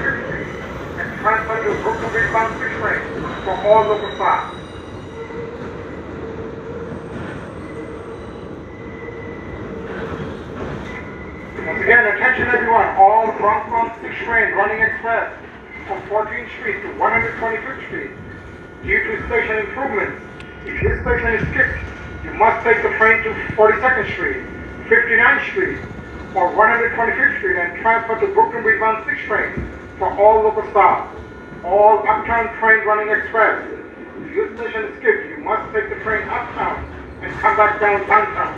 125th Street and transfer to Brooklyn Bridge Bound 6 train for all local stops. Once again, attention everyone, all Bronx 6 trains running express from 14th Street to 125th Street due to station improvements. If your station is skipped, you must take the train to 42nd Street, 59th Street, or 125th Street and transfer to Brooklyn Bridge Bound 6 train for all local stops. All uptown trains running express. If your station is skipped, you must take the train uptown and come back down downtown.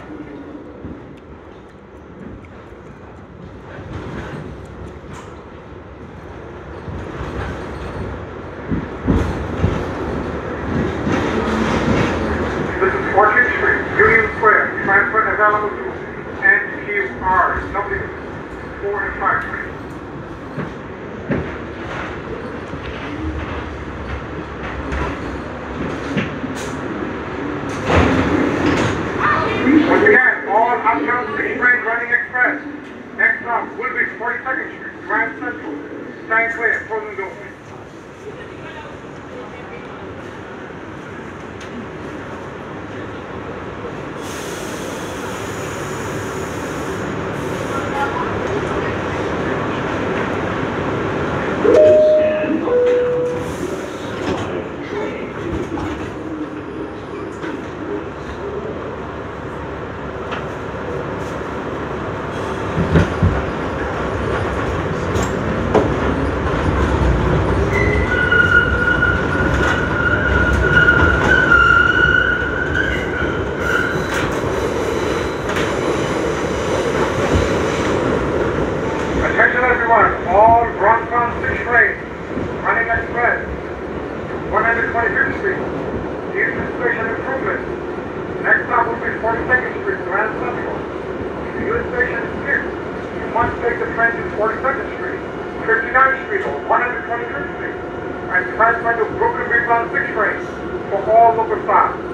This is 14th Street, Union Square, transport available to NQR, W, 4 and 5 train. Once again, all uptown city trains running express. Next stop will be 42nd Street, Grand Central. Stand clear, closing doors. All Bronxbound 6 trains running express to 125th Street to station improvements. Next stop will be 42nd Street, Grand Central. Your station is skipped, you must take the train to 42nd Street, 59th Street, or 125th Street and transfer to Brooklyn Bound 6 train for all local stops.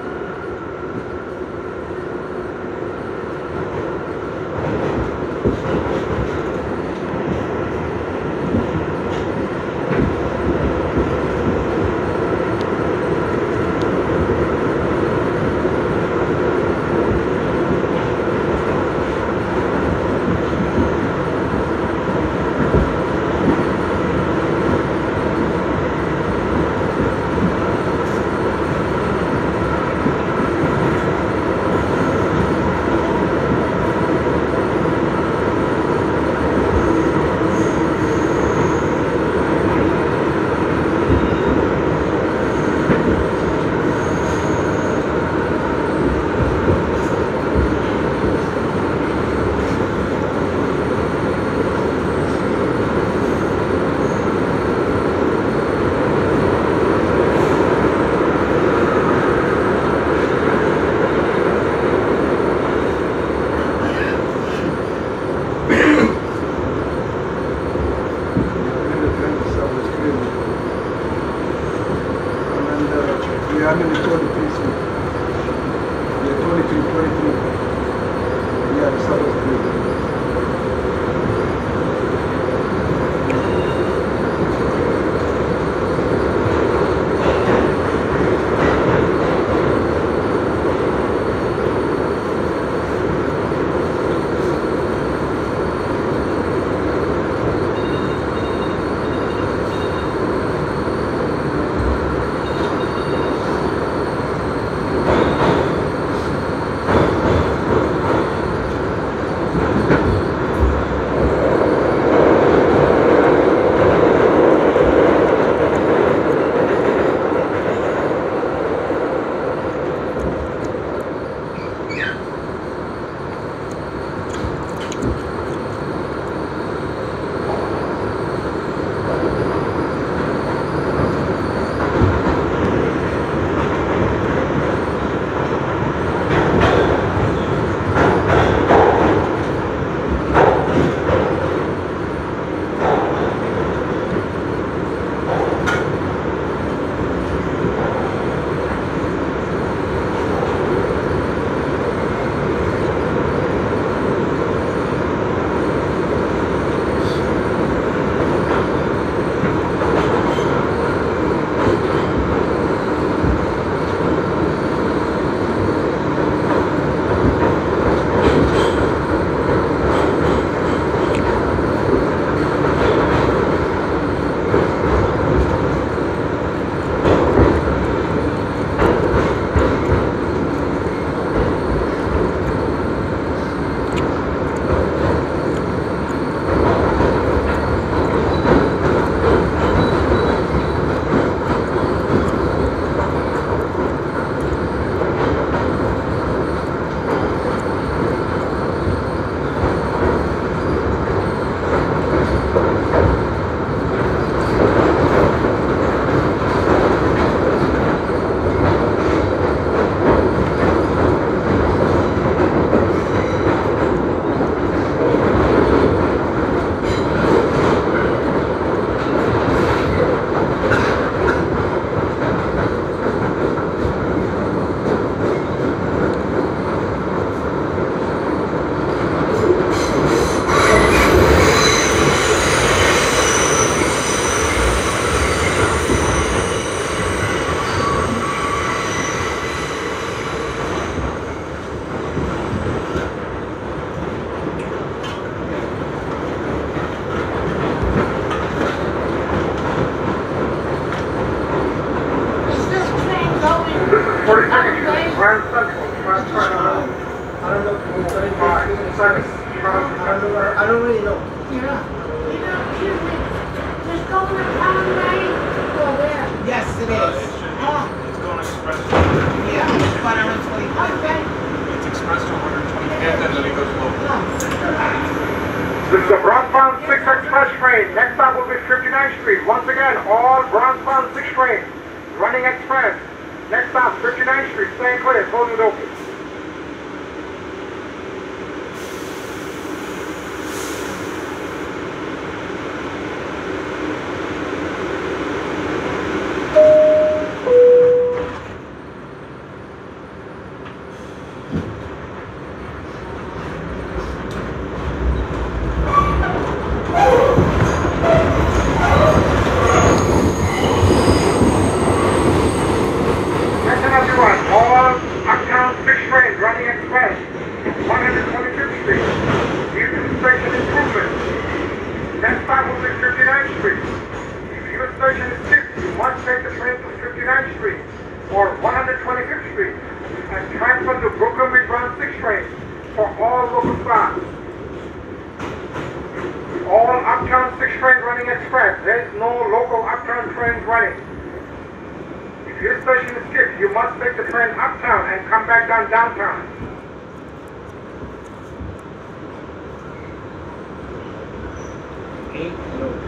express. There is no local uptown trains running. If your station is skipped, you must take the train uptown and come back down downtown. Eight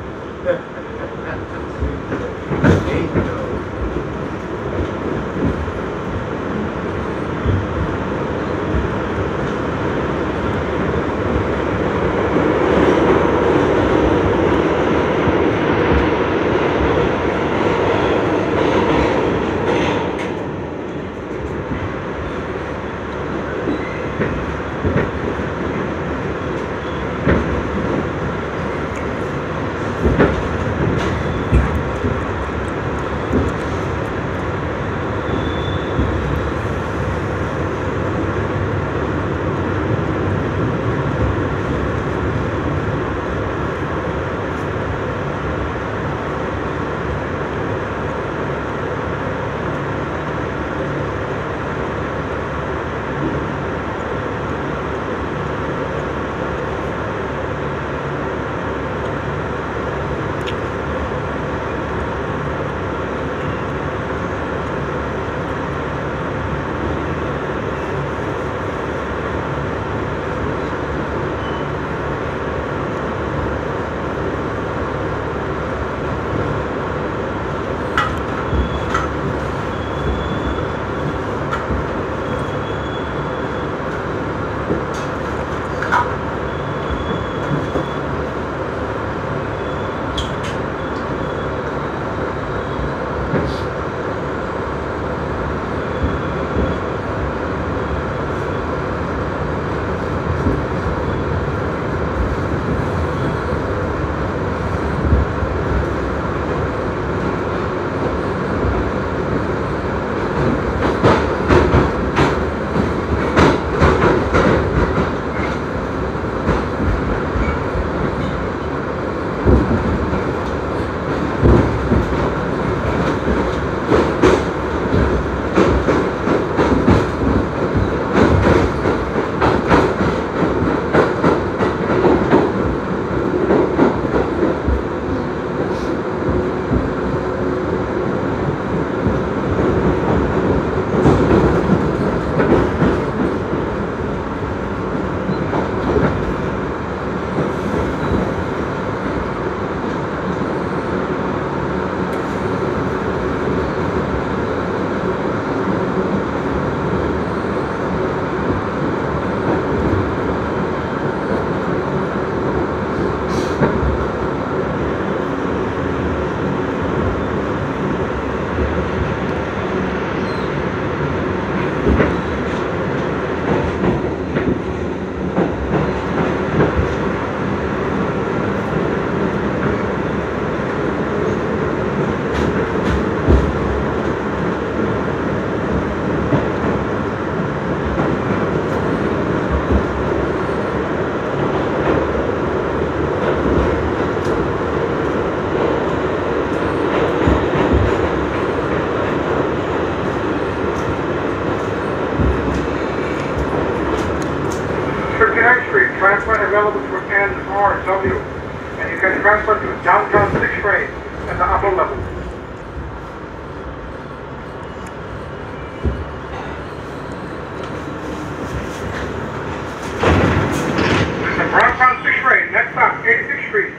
86th Street.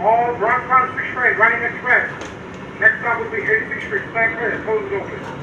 All Bronxbound 6 train running express. Next stop will be 86th Street, stand clear, close is open.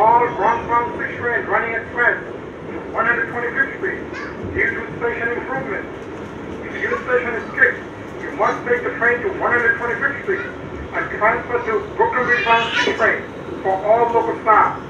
All Bronxbound 6 trains running express to 125th Street due to station improvements. If your station is skipped, you must take the train to 125th Street and transfer to Brooklyn Bound 6 train for all local staff.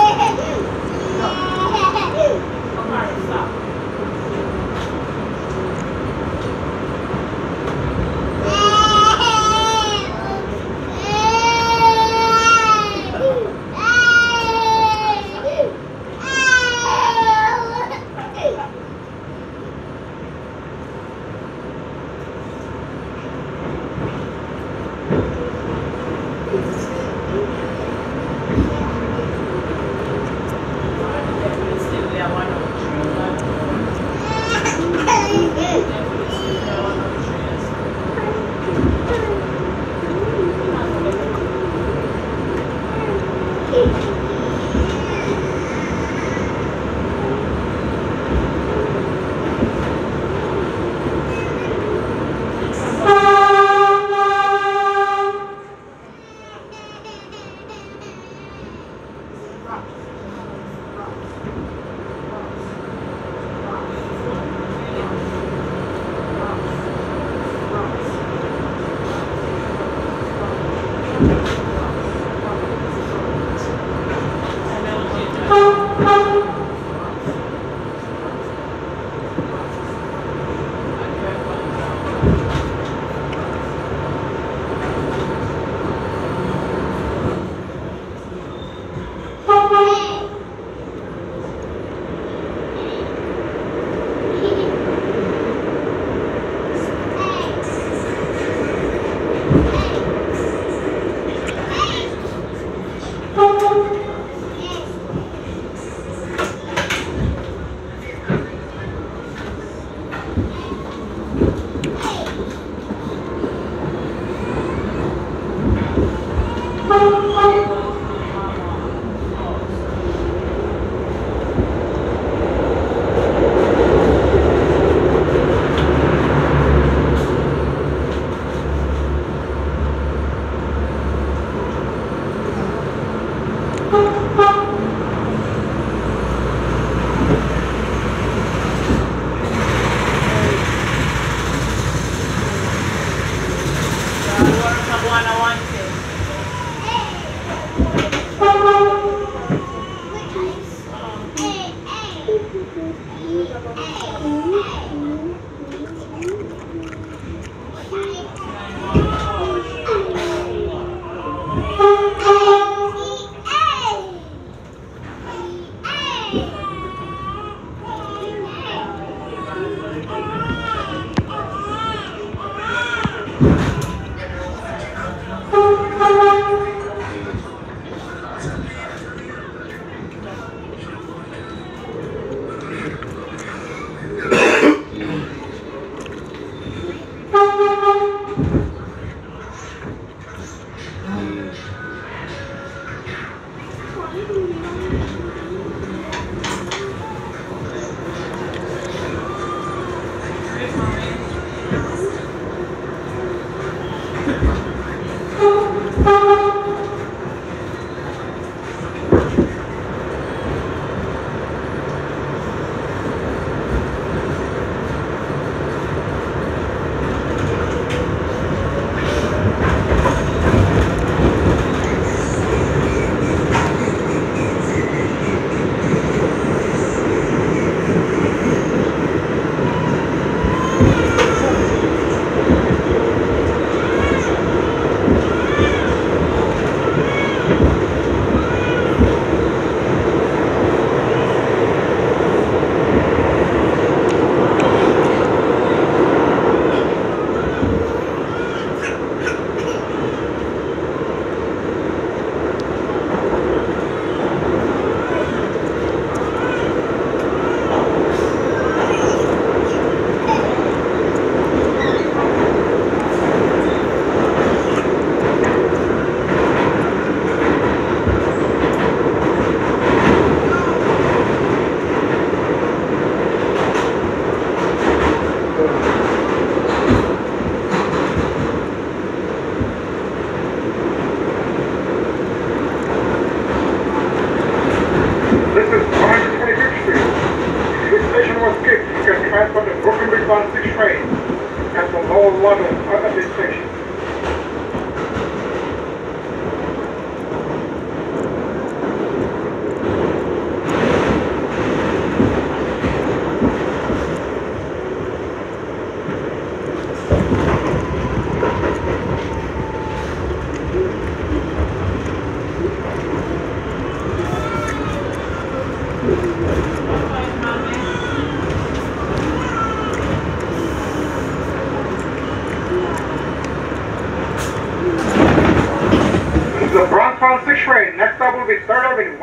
Train. Next stop will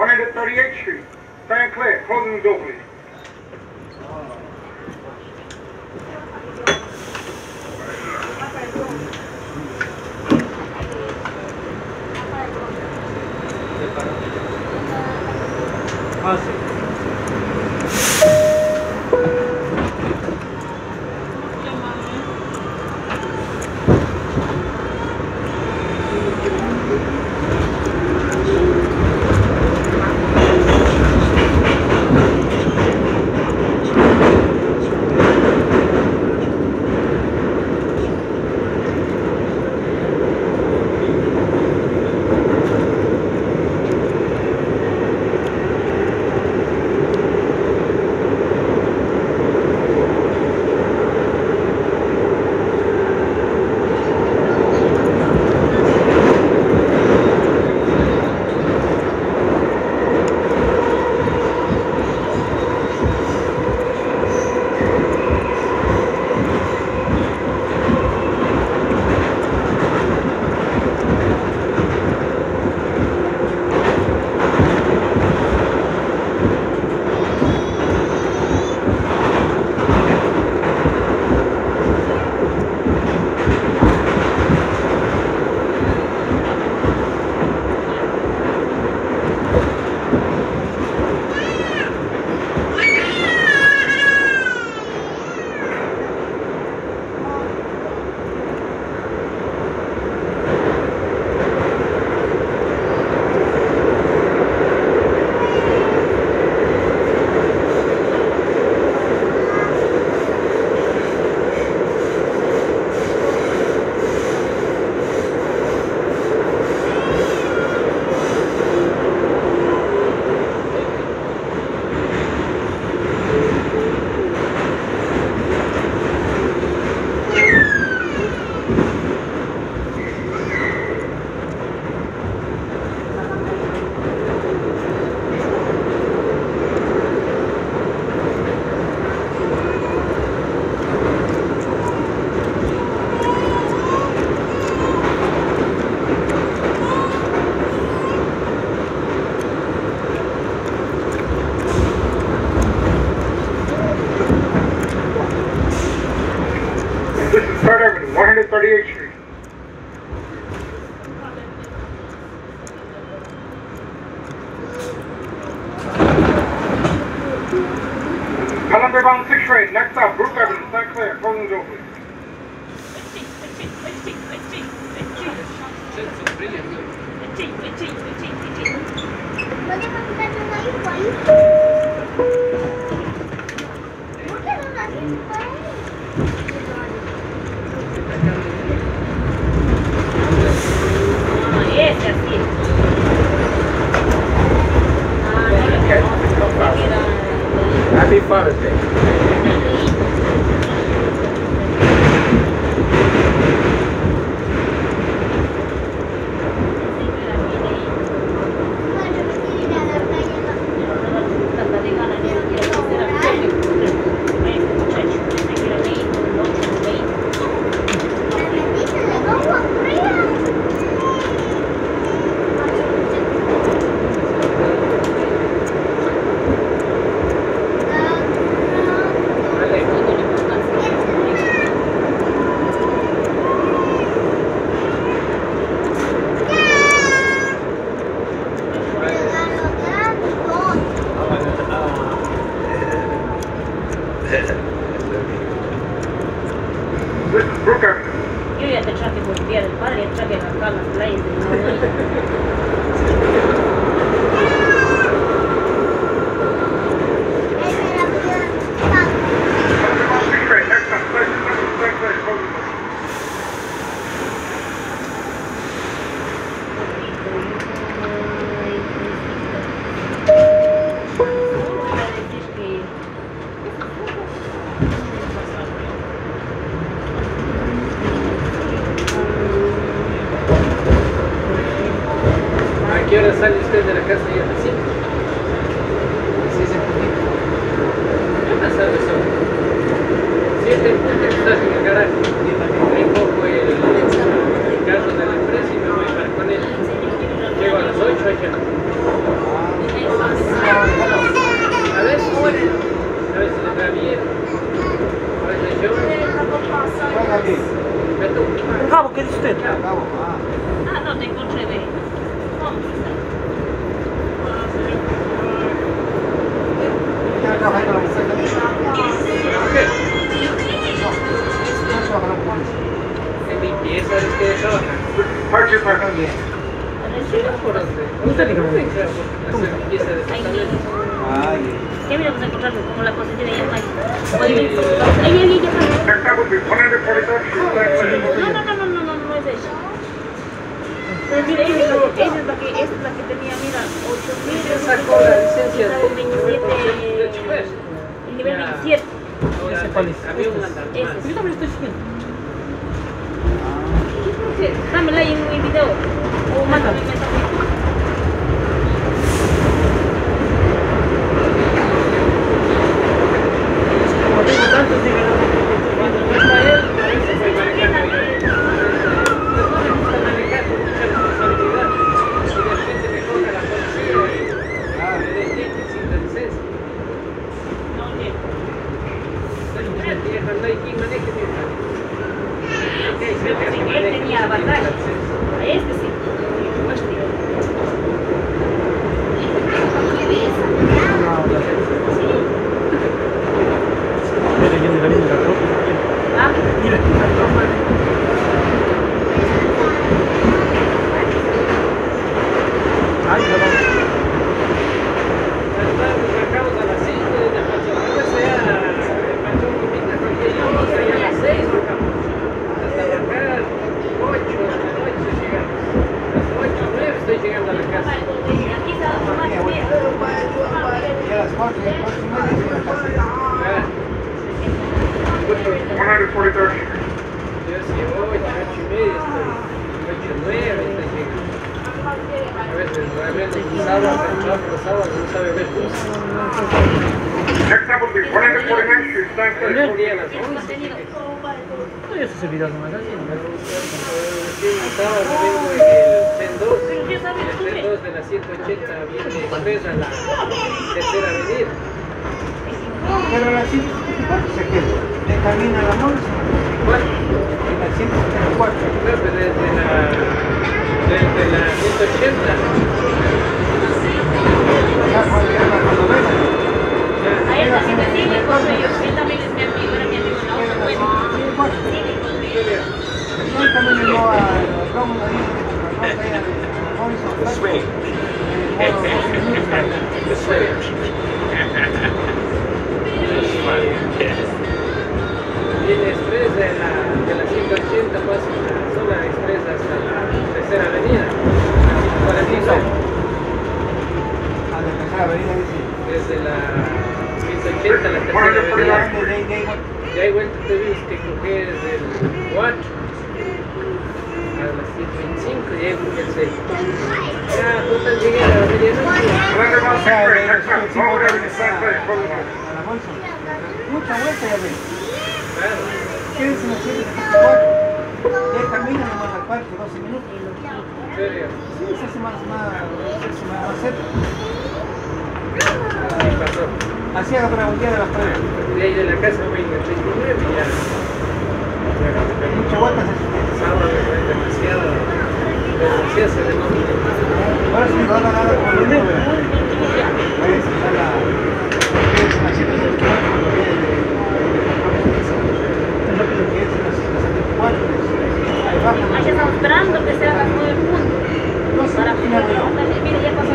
Este tenía batalla. Este sí. Ya igual te ves que coger desde el 4 a las 7.25 y llego el 6. Ya, total llegué a la medianoche. Mucha vuelta ya ven. Claro. Quédense en la Ya camina nomás al parque, 12 minutos. Sí, se hace más, más, más Hacía la preguntía de las paredes. De ahí de la casa me enganché con y ya. Muchas vueltas Sábado demasiado. Demasiado se denomina. Ahora sí, no con el número. La. Esperando que sea para todo el mundo. Mira, ya pasó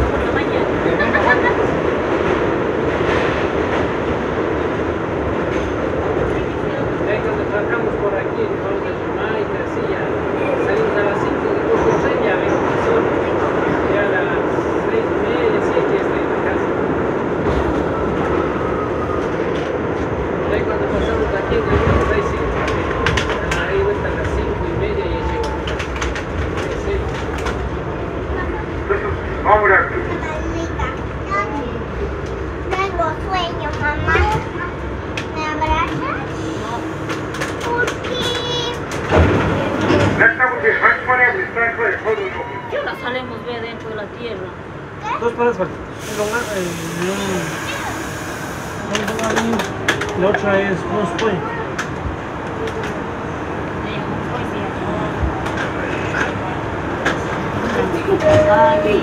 Gaby,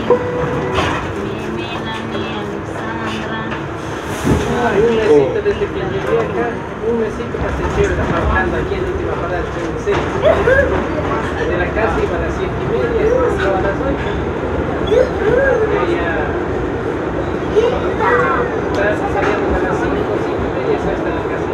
mi Melanie, Alexandra. Ay, un mesito desde que llegué acá, un mesito para trabajando aquí en la última parada del 36. De la casa iba a las 7 y media, estaba a las 8. Y ya salíamos a las 5, 5 y media, ya la casa.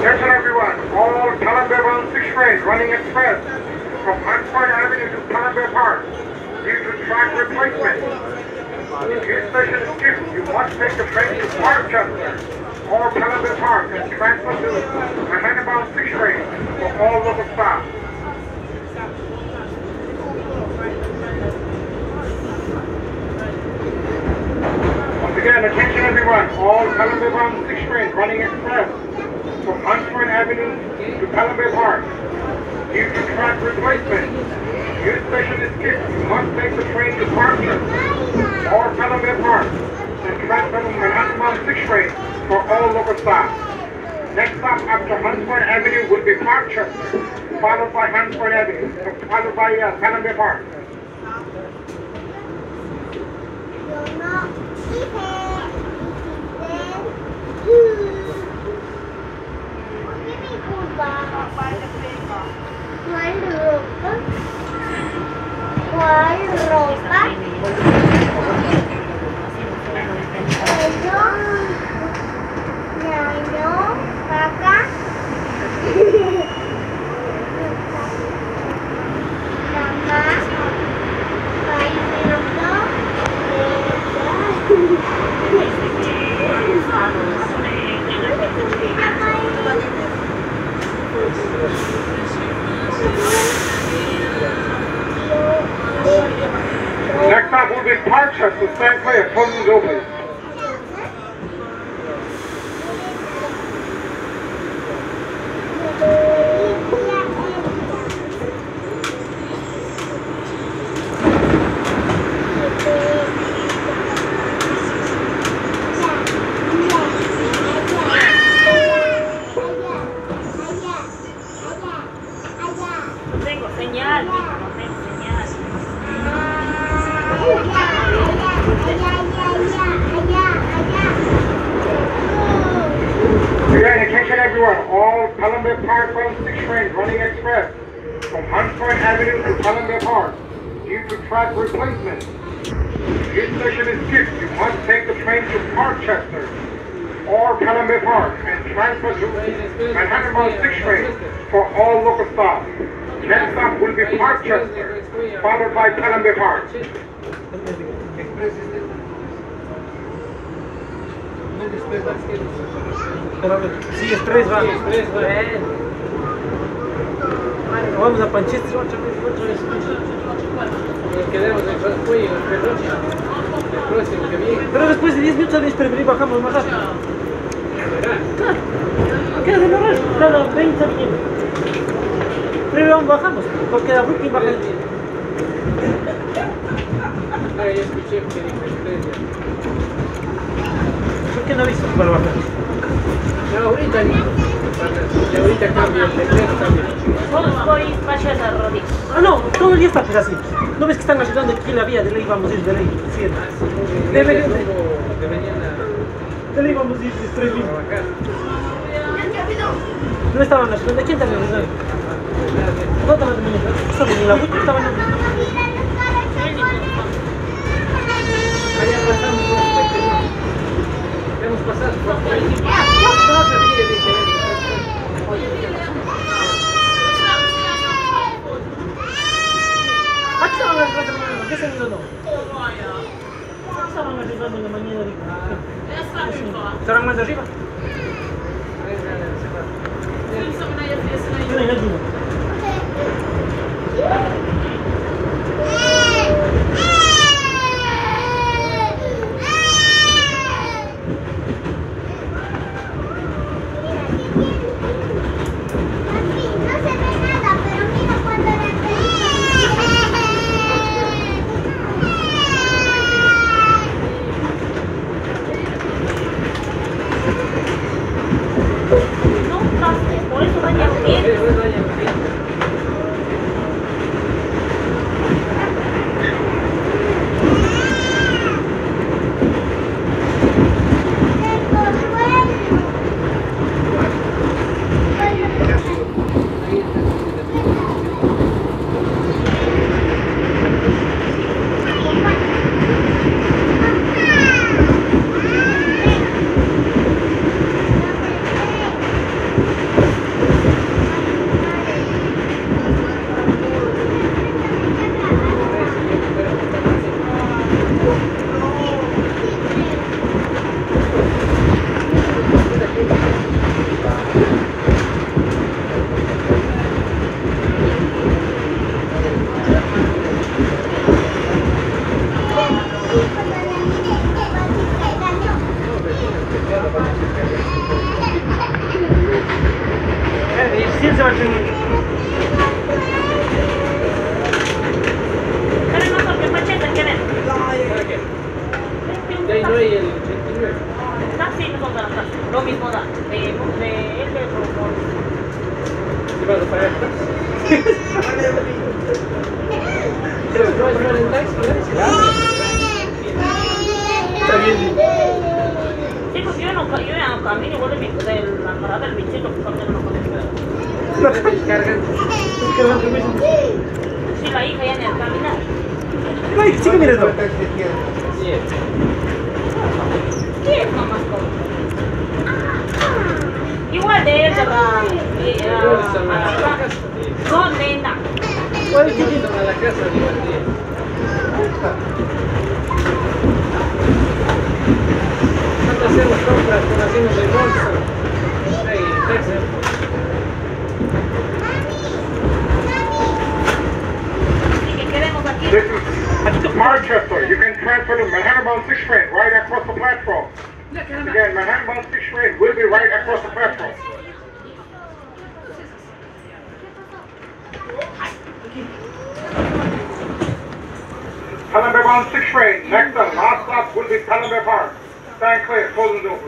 Attention everyone, all Pelham Bay bound 6 trains running express from Point Avenue to Pelham Bay Park due to track replacement. If your station is skipped, you must take the train to Parkchester or Pelham Bay Park and transfer to a Hannibal 6 train for all local stops. Once again, attention everyone, all Pelham Bay bound 6 trains running express from Hunts Point Avenue to Pelham Bay Park. Due to track replacement, your skipped. You must take the train to Parkland or Pelham Bay Park and transfer to Manhattan Bound 6 train for all local stops. Next stop after Hunts Point Avenue will be Parkchester, followed by Huntsman Avenue, followed by uh, Pelham Bay Park. Dije. quái lược bắt quái lược bắt nhà nhớ và cắt 快点，快 trung. Bueno. Vamos a Panchester otra vez. Pero después de 10 minutos al preferir bajamos más rápido. ¿Qué 20 bien. Primero bajamos, porque a Brooklyn baja. Ah, ya escuché que dijo Express. ya. ¿Por qué no aviso para bajar? No, ahorita ni. Ahorita cambia, el voy. Ah, no, todo el día está así. ¿No ves que están ayudando aquí en la vía? De ley vamos a ir, de ley. Sí, Debe- de de mañana de ley vamos a ir. No estaban ayudando. ¿Quién ayudando? Terima kasih. No Eh, sí, se va a tener. Pero no, porque Manchester, ¿qué ven? De ahí no hay el 89. Taxi no son para taxi. Lo mismo da. De, de él de rumor. Llevado para allá. Pero no es mal en taxi, ¿no? Está bien. Sí, porque yo no, yo ya no camino igual de, mi, de la parada del bichito, porque yo no camino. Descargan. Es que van permiso. Sí, la hija ya ni al caminar. Ay, sigue mirando. Así es. ¿Qué es mamá? Igual de él, de la... eh, a- a la casa. No, nena. Oye, ¿qué tiene? A la casa divertida. Cuando hacemos compras, cuando hacemos el bolso. Ahí, taxi. Y que queremos aquí. This is Parkchester. You can transfer to Manhattan Bound 6 train right across the platform. Again, Manhattan Bound 6 train will be right across the platform. Bound 6 train. Next up, last stop will be Pelham Park. Stand clear, closing open.